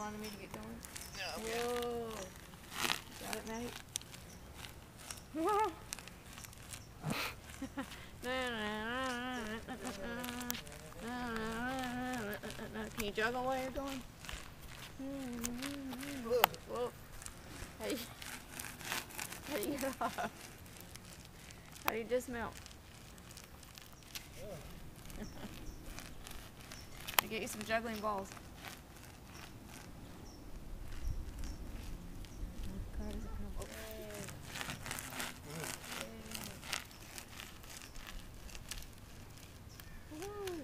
wanted me to get going? Yeah, Whoa. Got it, mate? Whoa. Can you juggle while you're going? Whoa. How do you, how do you get off? How do you dismount? I get you some juggling balls. yeah.